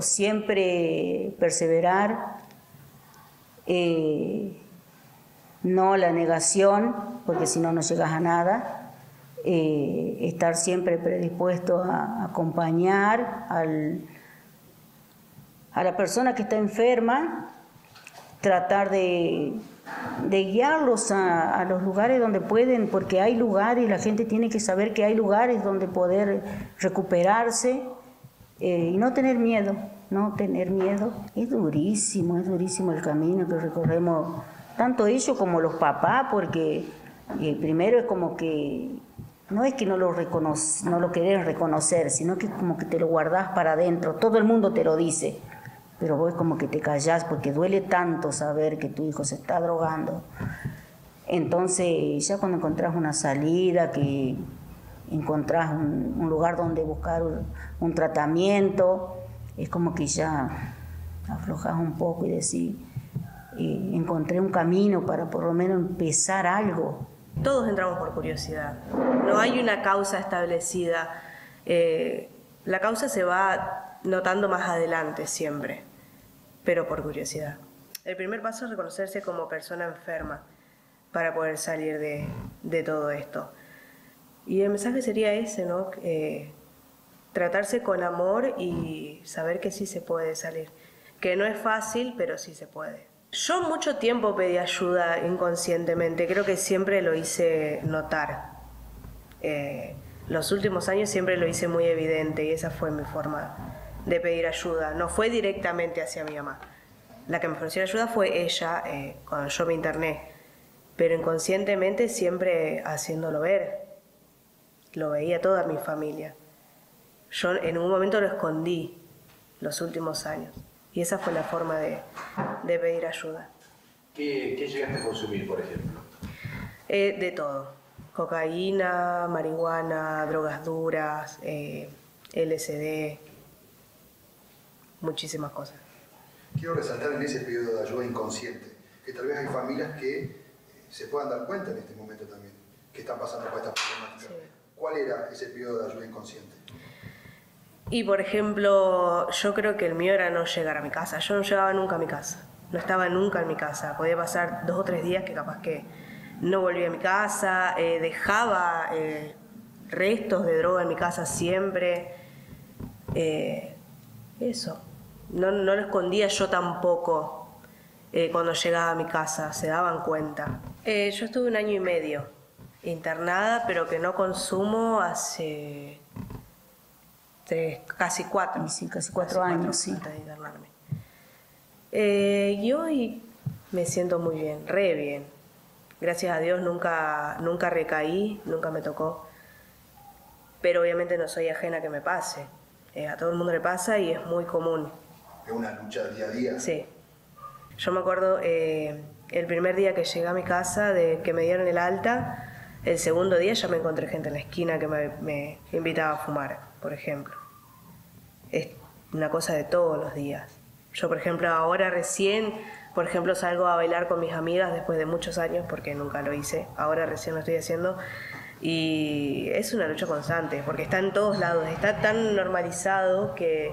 siempre perseverar, eh, no la negación, porque si no no llegas a nada, eh, estar siempre predispuesto a acompañar a la persona que está enferma, tratar de, guiarlos a, los lugares donde pueden, porque hay lugares, la gente tiene que saber que hay lugares donde poder recuperarse eh, y no tener miedo, no tener miedo. Es durísimo, es durísimo el camino que recorremos, tanto ellos como los papás, porque eh, primero es como que no es que no lo, no lo querés reconocer, sino que como que te lo guardás para adentro, todo el mundo te lo dice pero vos como que te callás porque duele tanto saber que tu hijo se está drogando. Entonces, ya cuando encontrás una salida, que encontrás un, lugar donde buscar un, tratamiento, es como que ya aflojas un poco y decís, eh, encontré un camino para por lo menos empezar algo. Todos entramos por curiosidad, no hay una causa establecida. Eh, la causa se va notando más adelante siempre pero por curiosidad. El primer paso es reconocerse como persona enferma para poder salir de, todo esto. Y el mensaje sería ese, ¿no? Eh, tratarse con amor y saber que sí se puede salir. Que no es fácil, pero sí se puede. Yo mucho tiempo pedí ayuda inconscientemente, creo que siempre lo hice notar. Eh, los últimos años siempre lo hice muy evidente y esa fue mi forma de pedir ayuda. No fue directamente hacia mi mamá. La que me ofreció ayuda fue ella eh, cuando yo me interné, pero inconscientemente siempre haciéndolo ver. Lo veía toda mi familia. Yo en un momento lo escondí los últimos años y esa fue la forma de, pedir ayuda. ¿Qué, llegaste a consumir, por ejemplo? Eh, de todo. Cocaína, marihuana, drogas duras, eh, LSD, muchísimas cosas. Quiero resaltar en ese periodo de ayuda inconsciente, que tal vez hay familias que eh, se puedan dar cuenta en este momento también, que están pasando por esta problemática. ¿Cuál era ese periodo de ayuda inconsciente? Y por ejemplo, yo creo que el mío era no llegar a mi casa. Yo no llegaba nunca a mi casa. No estaba nunca en mi casa. Podía pasar dos o tres días que capaz que no volvía a mi casa. Eh, dejaba eh, restos de droga en mi casa siempre. eso no, lo escondía yo tampoco eh, cuando llegaba a mi casa, se daban cuenta. Eh, yo estuve un año y medio internada, pero que no consumo hace casi cuatro. Sí, casi cuatro años, sí. Eh, y hoy me siento muy bien, re bien. Gracias a Dios nunca, nunca recaí, nunca me tocó. Pero obviamente no soy ajena a que me pase. a todo el mundo le pasa y es muy común una lucha día a día. Sí. Yo me acuerdo eh, el primer día que llegué a mi casa, de que me dieron el alta, el segundo día ya me encontré gente en la esquina que me, invitaba a fumar, por ejemplo. Es una cosa de todos los días. Yo, por ejemplo, ahora recién, por ejemplo, salgo a bailar con mis amigas después de muchos años, porque nunca lo hice, ahora recién lo estoy haciendo, y es una lucha constante, porque está en todos lados, está tan normalizado que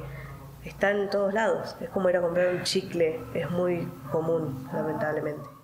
está en todos lados. Es como ir a comprar un chicle, es muy común, lamentablemente.